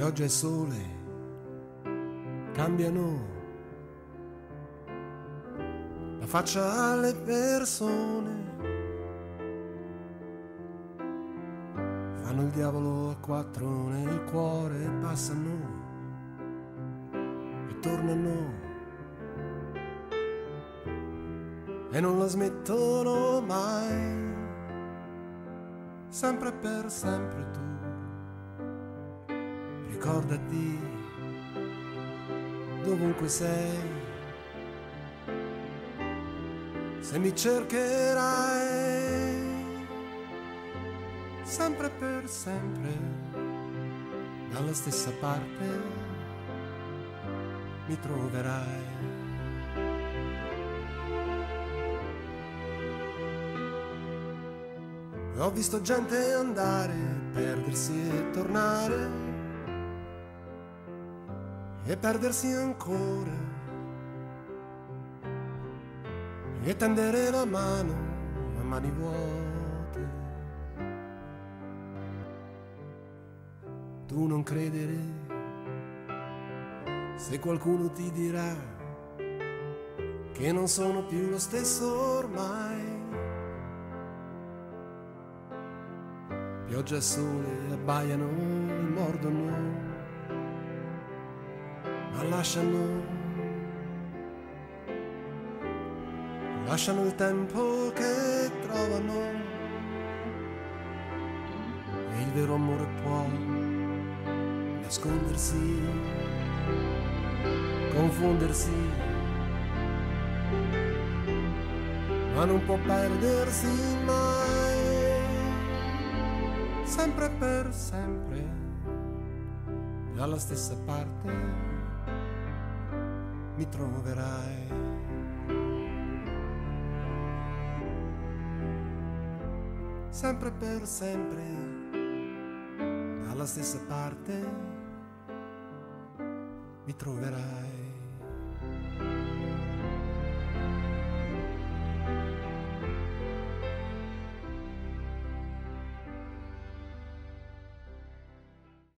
pioggia e sole cambiano la faccia alle persone. Fanno il diavolo a quattro nel cuore passano e tornano e non la smettono mai, sempre per sempre tu. Ricordati dovunque sei se mi cercherai sempre per sempre dalla stessa parte mi troverai. Ho visto gente andare, perdersi e tornare e perdersi ancora e tendere la mano a mani vuote. Tu non credere se qualcuno ti dirà che non sono più lo stesso ormai. Pioggia e sole abbaiano e mordono, ma lasciano. Lasciano il tempo che trovano. E il vero amore può nascondersi, confondersi, ma non può perdersi mai, sempre per sempre, dalla stessa parte mi troverai. sempre per sempre, dalla stessa parte mi troverai.